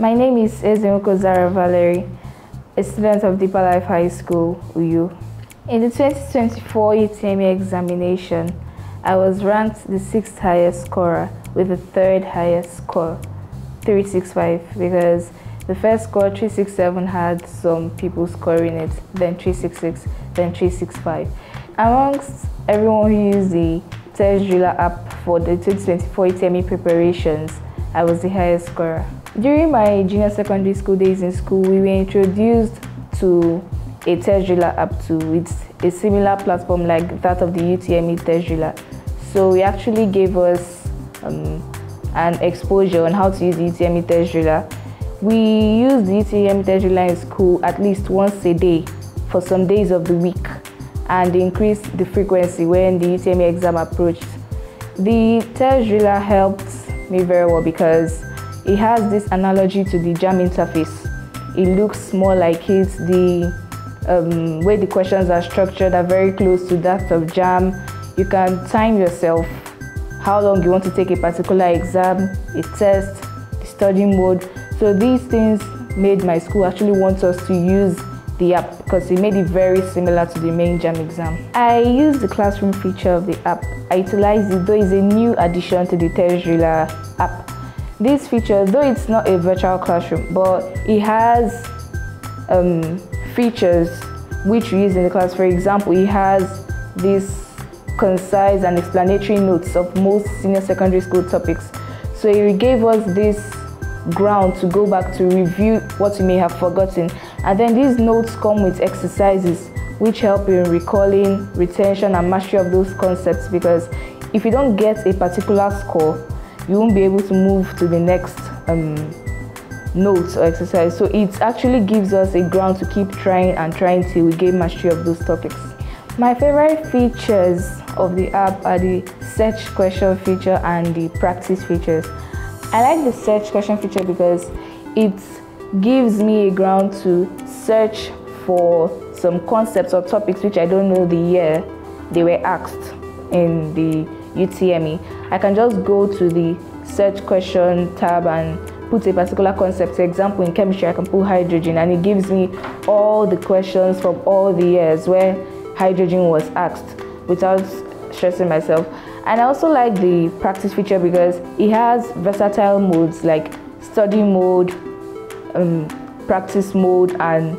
My name is Ezenwoko Zara Valerie, a student of Deeper Life High School, Uyo. In the 2024 UTME examination, I was ranked the sixth highest scorer with the third highest score, 365, because the first score, 367, had some people scoring it, then 366, then 365. Amongst everyone who used the Test Driller app for the 2024 UTME preparations, I was the highest scorer. During my junior secondary school days in school, we were introduced to a Driller app too. It's a similar platform like that of the UTME Driller. So it actually gave us um, an exposure on how to use the UTME Driller we use the UTME Driller in school at least once a day for some days of the week and increase the frequency when the UTME exam approached. The driller helped me very well because it has this analogy to the JAMB interface. It looks more like it. The um, way the questions are structured are very close to that of JAMB. You can time yourself how long you want to take a particular exam, a test, the study mode. So these things made my school actually want us to use the app because it made it very similar to the main JAMB exam. I use the classroom feature of the app. I utilize it though it's a new addition to the Test app. This feature, though it's not a virtual classroom, but it has um, features which we use in the class. For example, it has this concise and explanatory notes of most senior secondary school topics. So it gave us this ground to go back to review what you may have forgotten. And then these notes come with exercises which help in recalling, retention, and mastery of those concepts because if you don't get a particular score, you won't be able to move to the next um, notes or exercise. So it actually gives us a ground to keep trying and trying till we gain mastery of those topics. My favorite features of the app are the search question feature and the practice features. I like the search question feature because it gives me a ground to search for some concepts or topics which I don't know the year they were asked in the UTME. I can just go to the search question tab and put a particular concept. For example, in chemistry, I can put hydrogen and it gives me all the questions from all the years where hydrogen was asked without stressing myself. And I also like the practice feature because it has versatile modes like study mode, um, practice mode, and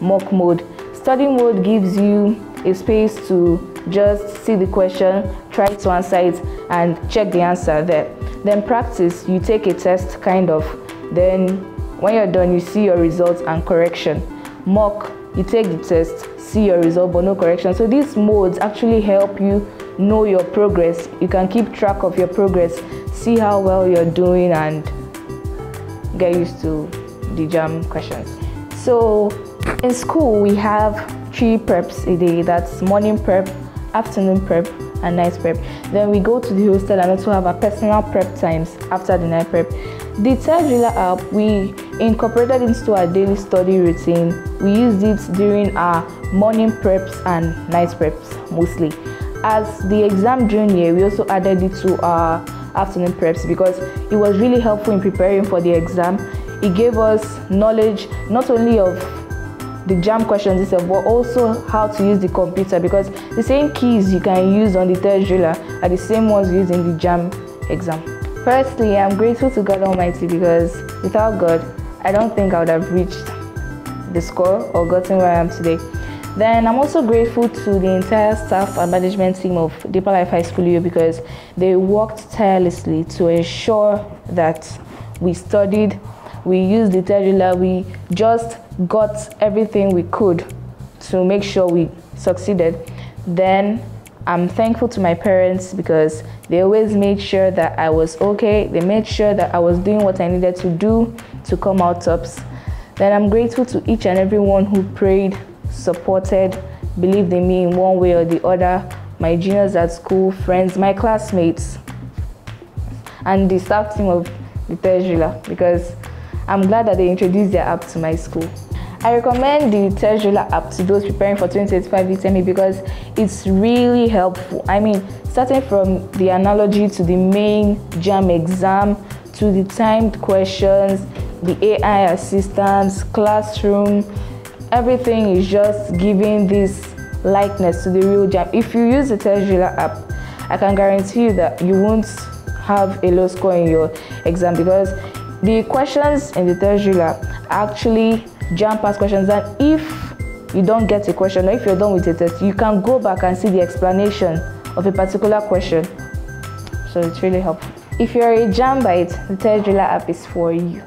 mock mode. Study mode gives you a space to just see the question, try to answer it, and check the answer there. Then practice, you take a test kind of, then when you're done, you see your results and correction. Mock, you take the test, see your result but no correction. So these modes actually help you know your progress. You can keep track of your progress, see how well you're doing, and get used to the JAMB questions. So, in school, we have three preps a day that's morning prep, afternoon prep, and night prep. Then we go to the hostel and also have our personal prep times after the night prep. The Driller app, we incorporated into our daily study routine. We used it during our morning preps and night preps mostly. As the exam near, we also added it to our afternoon preps because it was really helpful in preparing for the exam. It gave us knowledge not only of the JAMB questions itself, but also how to use the computer because the same keys you can use on the Test Driller are the same ones used in the JAMB exam. Firstly, I'm grateful to God Almighty because without God, I don't think I would have reached the score or gotten where I am today. Then I'm also grateful to the entire staff and management team of Deeper Life High School Uyo because they worked tirelessly to ensure that we studied, we used the Test we just got everything we could to make sure we succeeded. Then I'm thankful to my parents because they always made sure that I was okay. They made sure that I was doing what I needed to do to come out tops. Then I'm grateful to each and everyone who prayed supported, believed in me in one way or the other, my juniors at school, friends, my classmates, and the staff team of the Driller because I'm glad that they introduced their app to my school. I recommend the Test app to those preparing for 2025 UTME because it's really helpful. I mean, starting from the analogy to the main JAMB exam to the timed questions, the AI assistance, classroom, everything is just giving this likeness to the real JAMB. If you use the TestDriller app, I can guarantee you that you won't have a low score in your exam because the questions in the TestDriller actually JAMB past questions and if you don't get a question or if you're done with the test, you can go back and see the explanation of a particular question. So it's really helpful. If you're a JAMBite, the TestDriller app is for you.